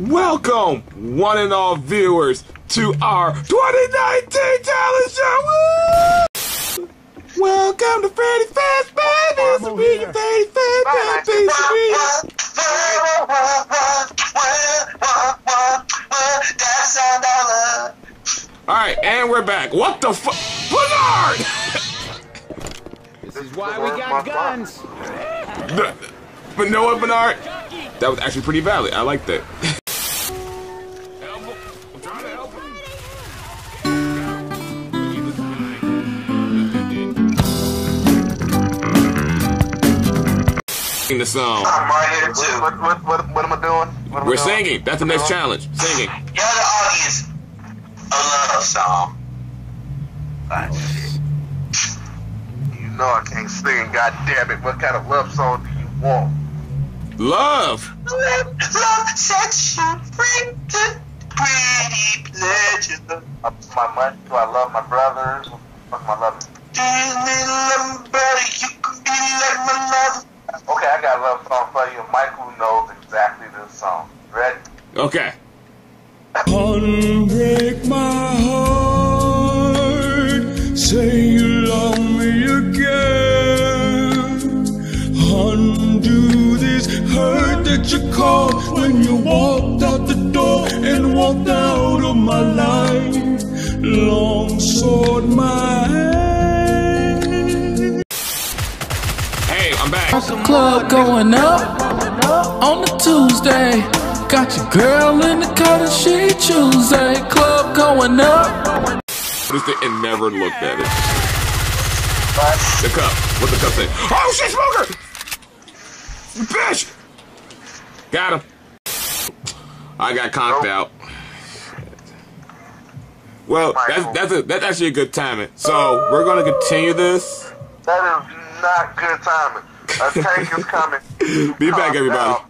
Welcome, one and all viewers, to our 2019 talent show. Woo! Welcome to Freddy Fazbear. This is Freddy Fazbear. All right, and we're back. What the fuck, Bernard? This is why we got guns. but no what, Bernard? That was actually pretty valid. I like that. the song. I'm right here too. What, what, what, what am I doing? What am We're I doing? singing. That's the next challenge. Singing. Y'all the audience. A love song. Ah, shit. You know I can't sing, god damn it. What kind of love song do you want? Love. Love, love sets you free to pretty pleasure. My money, do I love my brothers? Fuck my love. Do you need love better? You can be like my love. Okay, I got a love song for you. Michael knows exactly this song. Ready? Okay. Unbreak my heart, Undo this hurt that you caused when you walked out the door and walked out of my life. Long sword my hand. Hey, I'm back. Club going up on a Tuesday. Got your girl in the car that she Tuesday. Club going up. This thing and never looked at it. The cup. What the cup say? Oh shit, smoker! Bitch! Got him. I got conked out. Well, that's that's a, that's actually a good timing. So we're gonna continue this. That is not good timing. A tank is coming. Be back, everybody.